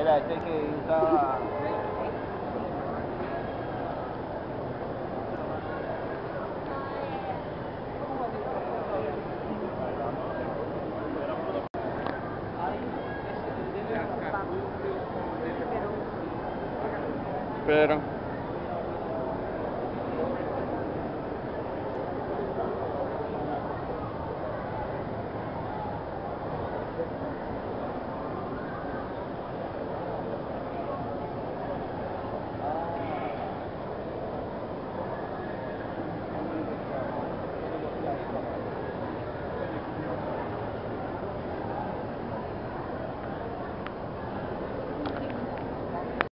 Mira, este que usaba... Pero...